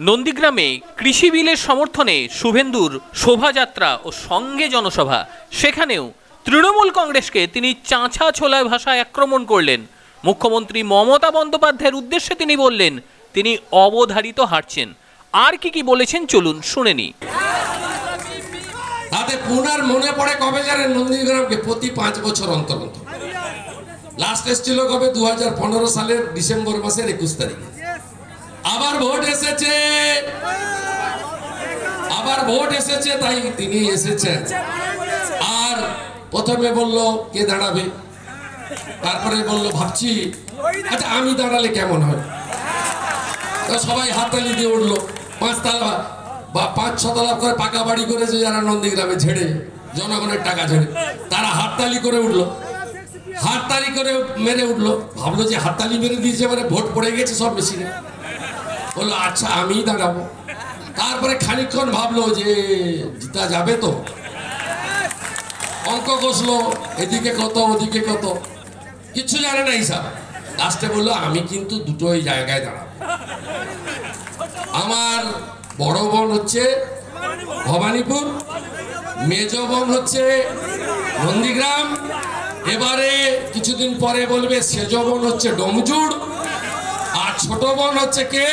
নন্দীগ্রামে কৃষি বিলের সমর্থনে শুভেন্দুর শোভাযাত্রা ও সঙ্গে জনসভা। সেখানেও তৃণমূল কংগ্রেসকে তিনি চাঁচা ছোলায় ভাষায় আক্রমণ করলেন। মুখ্যমন্ত্রী মমতা বন্দ্যোপাধ্যায়ের উদ্দেশ্যে তিনি বললেন, তিনি অবধারিত হারছেন আর কি কি বলেছেন চলুন শুনে নি তাতে পুনার মনে পড়ে কবে জানেন নন্দীগ্রামকে? প্রতি পাঁচ বছর অন্তর অন্তর। লাস্ট এসেছিল কবে? দু হাজার পনেরো সালের ডিসেম্বর মাসের একুশ তারিখে। আবার ভোট এসেছে। আবার ভোট এসেছে, তাই তিনি এসেছেন। আর প্রথমে বলল, কে দাঁড়াবে? তারপরে বলল, ভাবছি আচ্ছা আমি দাঁড়ালে কেমন হয়? সবাই হাততালি দিয়ে উঠল। পাঁচতলা বা পাঁচ ছতলা করে পাকা বাড়ি করেছে যারা নন্দীগ্রামে ঝেড়ে, জনগণের টাকা ঝেড়ে, তারা হাততালি করে উঠল। হাততালি করে মেরে উঠল। ভাবলো যে হাততালি মেরে দিয়েছে মানে ভোট পড়ে গেছে সব মেশিনে। বলল আচ্ছা আমিই দাঁড়াবো। তারপরে খানিকক্ষণ ভাবলো যে জিতা যাবে তো। অঙ্ক কষলো, এদিকে কত, ওদিকে কত। কিছু জানে না হিসাব। লাস্টে বলল, আমি কিন্তু দুটোই জায়গায় দাঁড়াবো। আমার বড় বোন হচ্ছে ভবানীপুর, মেজ বোন হচ্ছে নন্দীগ্রাম। এবারে কিছুদিন পরে বলবে, সেজ বোন হচ্ছে ডমজুড় আর ছোট বোন হচ্ছে কে?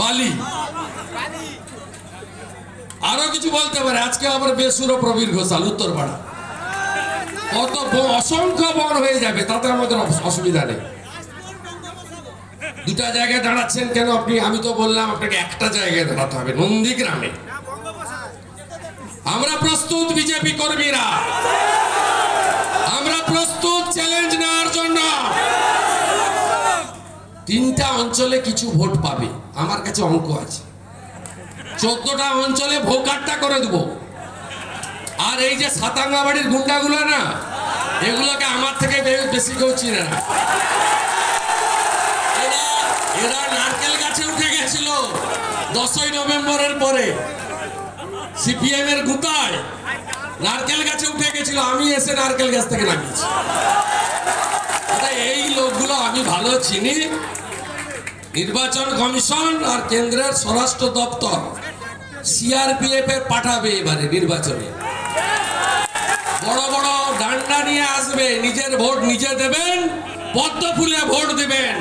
বালি। আরও কিছু বলতে পারে? আজকে আমার বেসুরো প্রবীর ঘোষাল, উত্তরপাড়া। কত অসংখ্য বন হয়ে যাবে, তাতে আমাদের অসুবিধা নেই। দুটা জায়গায় দাঁড়াচ্ছেন কেন আপনি? আমি তো বললাম, আপনাকে একটা জায়গায় দাঁড়াতে হবে, নন্দীগ্রামে। আমরা প্রস্তুত বিজেপি কর্মীরা আমরা প্রস্তুত চ্যালেঞ্জ নেওয়ার জন্য তিনটা অঞ্চলে কিছু ভোট পাবে, আমার কাছে অঙ্ক আছে। চোদ্দটা অঞ্চলে ভোকারটা করে দেবো। আর এই যে সাতাঙ্গা বাড়ির গুন্ডাগুলো না, এগুলোকে আমার থেকে বেশি কেউ চিনে না। এরা নারকেল গাছে উঠে গেছিল দশই নভেম্বরের পরে। সিপিএম এর গুতায় নারকেল গাছে উঠে গেছিল, আমি এসে নারকেল গাছ থেকে নামিয়েছি। আরে এই লোকগুলো আমি ভালো চিনি নির্বাচন কমিশন আর কেন্দ্রের স্বরাষ্ট্র দপ্তর সিআরপিএফ এ পাঠাবে এবারে নির্বাচনে। বড় বড় ডান্ডা নিয়ে আসবে, নিজের ভোট নিজে দেবেন, পদ্ম ফুলে ভোট দেবেন।